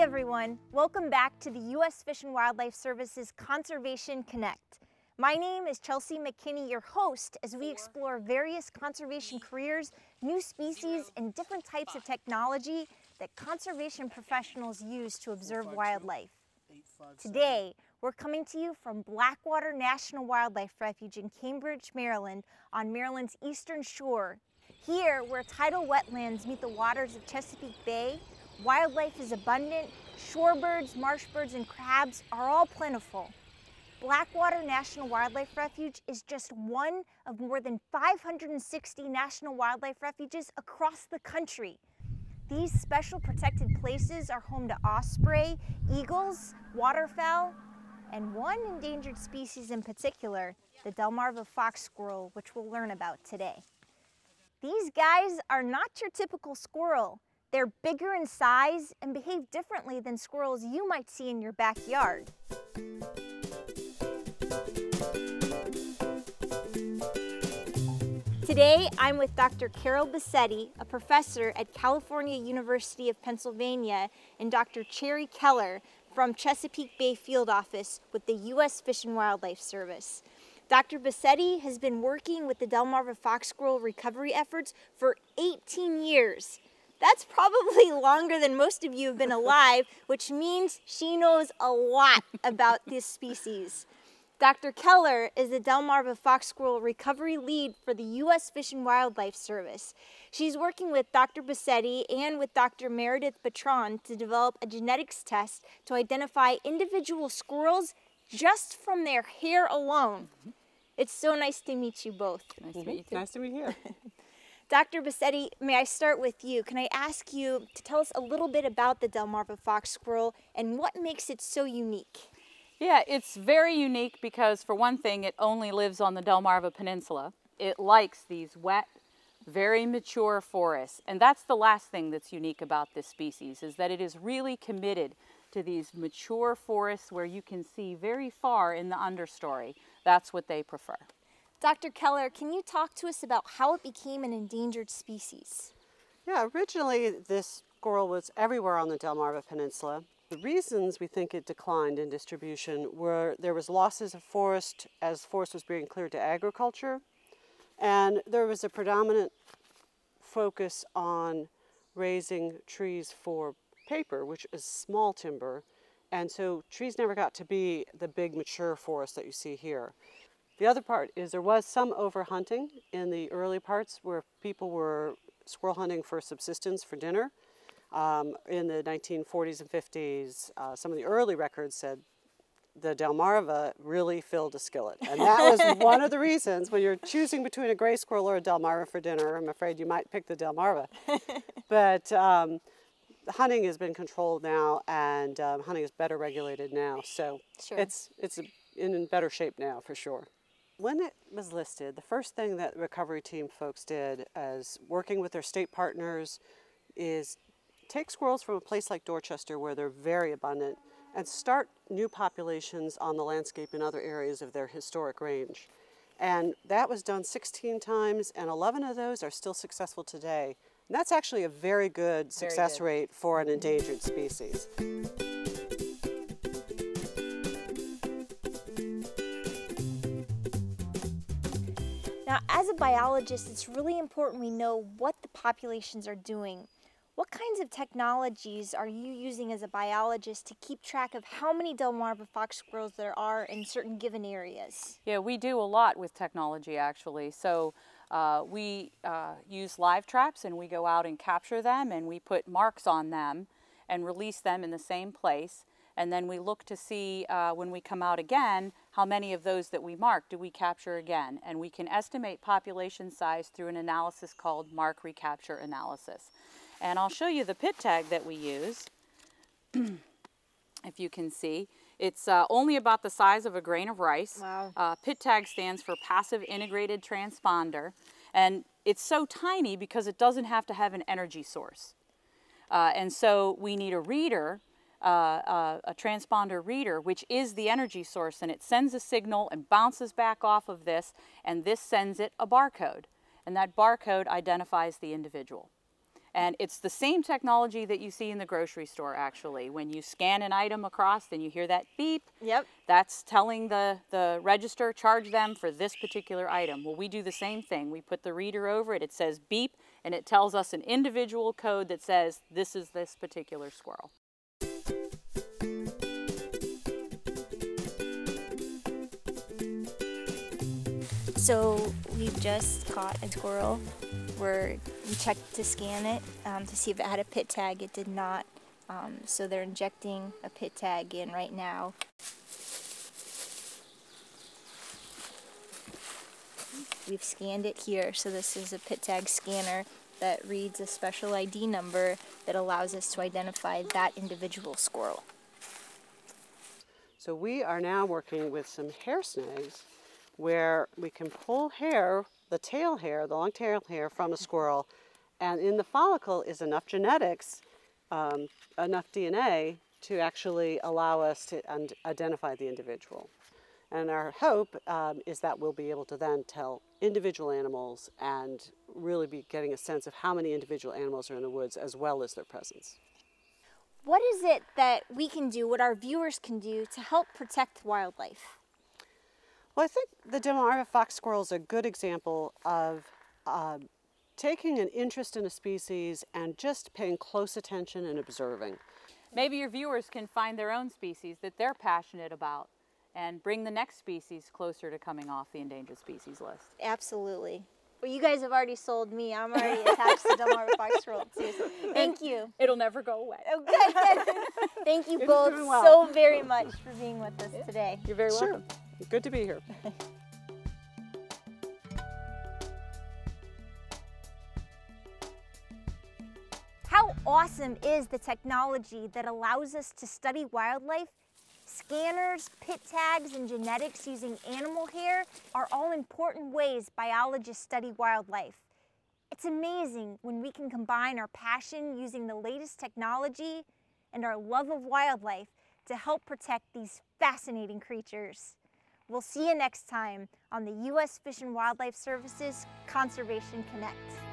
everyone. Welcome back to the U.S. Fish and Wildlife Service's Conservation Connect. My name is Chelsea McKinney, your host, as we explore various conservation careers, new species, and different types of technology that conservation professionals use to observe wildlife. Today, we're coming to you from Blackwater National Wildlife Refuge in Cambridge, Maryland, on Maryland's eastern shore. Here, where tidal wetlands meet the waters of Chesapeake Bay, wildlife is abundant, shorebirds, marsh birds, and crabs are all plentiful. Blackwater National Wildlife Refuge is just one of more than 560 national wildlife refuges across the country. These special protected places are home to osprey, eagles, waterfowl, and one endangered species in particular, the Delmarva fox squirrel, which we'll learn about today. These guys are not your typical squirrel. They're bigger in size and behave differently than squirrels you might see in your backyard. Today, I'm with Dr. Carol Bocetti, a professor at California University of Pennsylvania, and Dr. Cherry Keller from Chesapeake Bay Field Office with the U.S. Fish and Wildlife Service. Dr. Bocetti has been working with the Delmarva fox squirrel recovery efforts for 18 years. That's probably longer than most of you have been alive, which means she knows a lot about this species. Dr. Keller is the Delmarva fox squirrel recovery lead for the U.S. Fish and Wildlife Service. She's working with Dr. Bocetti and with Dr. Meredith Bertrand to develop a genetics test to identify individual squirrels just from their hair alone. It's so nice to meet you both. Nice to mm-hmm. meet you. Nice to be here. Dr. Bocetti, may I start with you? Can I ask you to tell us a little bit about the Delmarva fox squirrel and what makes it so unique? Yeah, it's very unique because for one thing, it only lives on the Delmarva Peninsula. It likes these wet, very mature forests. And that's the last thing that's unique about this species is that it is really committed to these mature forests where you can see very far in the understory. That's what they prefer. Dr. Keller, can you talk to us about how it became an endangered species? Yeah, originally this squirrel was everywhere on the Delmarva Peninsula. The reasons we think it declined in distribution were there was losses of forest as forest was being cleared to agriculture, and there was a predominant focus on raising trees for paper, which is small timber, and so trees never got to be the big mature forest that you see here. The other part is there was some overhunting in the early parts where people were squirrel hunting for subsistence for dinner, um, in the 1940s and 50s, uh, some of the early records said the Delmarva really filled a skillet. And that was one of the reasons when you're choosing between a gray squirrel or a Delmarva for dinner, I'm afraid you might pick the Delmarva. but um, hunting has been controlled now and um, hunting is better regulated now. So sure. it's, it's in better shape now for sure. When it was listed, the first thing that recovery team folks did as working with their state partners is take squirrels from a place like Dorchester where they're very abundant and start new populations on the landscape in other areas of their historic range. And that was done 16 times and 11 of those are still successful today. And that's actually a very good success very good. rate for an endangered species. Now, as a biologist, it's really important we know what the populations are doing what kinds of technologies are you using as a biologist to keep track of how many Delmarva fox squirrels there are in certain given areas? Yeah, we do a lot with technology actually. So uh, we uh, use live traps and we go out and capture them and we put marks on them and release them in the same place. And then we look to see uh, when we come out again, how many of those that we mark do we capture again. And we can estimate population size through an analysis called mark recapture analysis. And I'll show you the pit tag that we use, if you can see. It's uh, only about the size of a grain of rice. Wow. Uh, PIT tag stands for Passive Integrated Transponder. And it's so tiny because it doesn't have to have an energy source. Uh, and so we need a reader, uh, uh, a transponder reader, which is the energy source. And it sends a signal and bounces back off of this. And this sends it a barcode. And that barcode identifies the individual. And it's the same technology that you see in the grocery store actually. When you scan an item across, then you hear that beep. Yep. That's telling the, the register, charge them for this particular item. Well, we do the same thing. We put the reader over it, it says beep, and it tells us an individual code that says this is this particular squirrel. So we've just caught a squirrel. Where we checked to scan it um, to see if it had a pit tag. It did not. Um, so they're injecting a pit tag in right now. We've scanned it here. So this is a pit tag scanner that reads a special ID number that allows us to identify that individual squirrel. So we are now working with some hair snags where we can pull hair, the tail hair, the long tail hair from a squirrel, and in the follicle is enough genetics, um, enough DNA to actually allow us to identify the individual. And our hope um, is that we'll be able to then tell individual animals and really be getting a sense of how many individual animals are in the woods as well as their presence. What is it that we can do, what our viewers can do to help protect wildlife? Well, I think the Delmarva fox squirrel is a good example of uh, taking an interest in a species and just paying close attention and observing. Maybe your viewers can find their own species that they're passionate about and bring the next species closer to coming off the endangered species list. Absolutely. Well, you guys have already sold me. I'm already attached to Delmarva fox squirrel too. So thank you. It'll never go away. Okay. thank you You're both well. so very much for being with us today. You're very Sure. welcome. Good to be here. How awesome is the technology that allows us to study wildlife? Scanners, pit tags, and genetics using animal hair are all important ways biologists study wildlife. It's amazing when we can combine our passion using the latest technology and our love of wildlife to help protect these fascinating creatures. We'll see you next time on the U.S. Fish and Wildlife Services Conservation Connect.